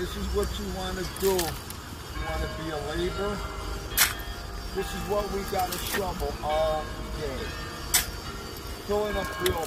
this is what you want to do. You want to be a laborer. This is what we got to shovel all day. Filling up real